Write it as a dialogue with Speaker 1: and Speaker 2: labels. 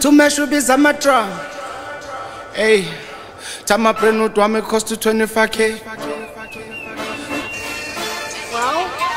Speaker 1: tumeshubiza matra hey, tamaprenu twame cost 25k
Speaker 2: well.